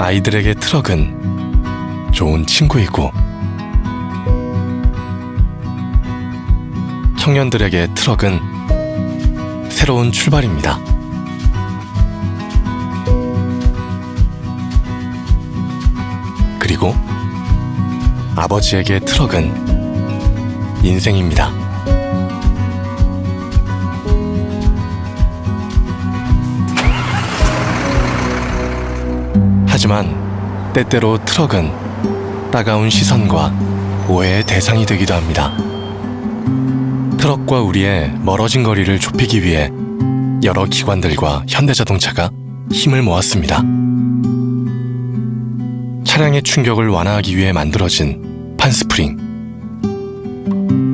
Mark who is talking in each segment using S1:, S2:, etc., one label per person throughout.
S1: 아이들에게 트럭은 좋은 친구이고 청년들에게 트럭은 새로운 출발입니다. 그리고 아버지에게 트럭은 인생입니다. 하지만 때때로 트럭은 따가운 시선과 오해의 대상이 되기도 합니다. 트럭과 우리의 멀어진 거리를 좁히기 위해 여러 기관들과 현대자동차가 힘을 모았습니다. 차량의 충격을 완화하기 위해 만들어진 판스프링.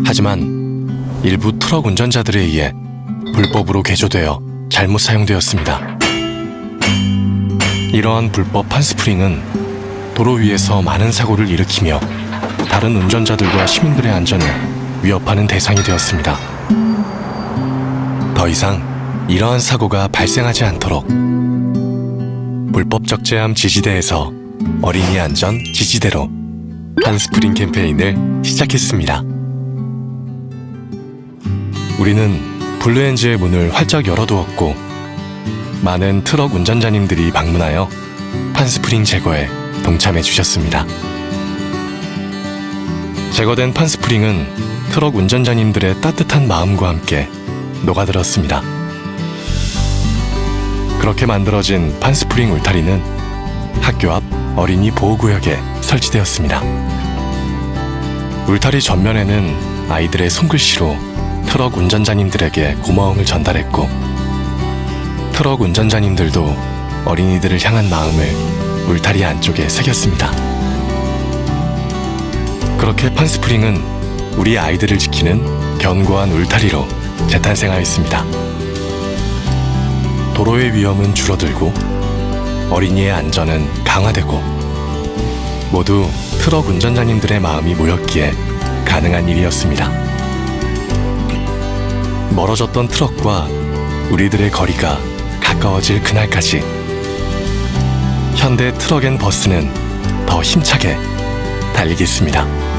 S1: 하지만 일부 트럭 운전자들에 의해 불법으로 개조되어 잘못 사용되었습니다. 이러한 불법 판스프링은 도로 위에서 많은 사고를 일으키며 다른 운전자들과 시민들의 안전을 위협하는 대상이 되었습니다. 더 이상 이러한 사고가 발생하지 않도록 불법적 제함 지지대에서 어린이 안전 지지대로 판스프링 캠페인을 시작했습니다. 우리는 블루엔즈의 문을 활짝 열어두었고 많은 트럭 운전자님들이 방문하여 판스프링 제거에 동참해 주셨습니다. 제거된 판스프링은 트럭 운전자님들의 따뜻한 마음과 함께 녹아들었습니다. 그렇게 만들어진 판스프링 울타리는 학교 앞 어린이 보호구역에 설치되었습니다. 울타리 전면에는 아이들의 손글씨로 트럭 운전자님들에게 고마움을 전달했고 트럭 운전자님들도 어린이들을 향한 마음을 울타리 안쪽에 새겼습니다. 그렇게 판스프링은 우리 아이들을 지키는 견고한 울타리로 재탄생하였습니다. 도로의 위험은 줄어들고 어린이의 안전은 강화되고 모두 트럭 운전자님들의 마음이 모였기에 가능한 일이었습니다. 멀어졌던 트럭과 우리들의 거리가 가까워질 그날까지 현대 트럭 앤 버스는 더 힘차게 달리겠습니다.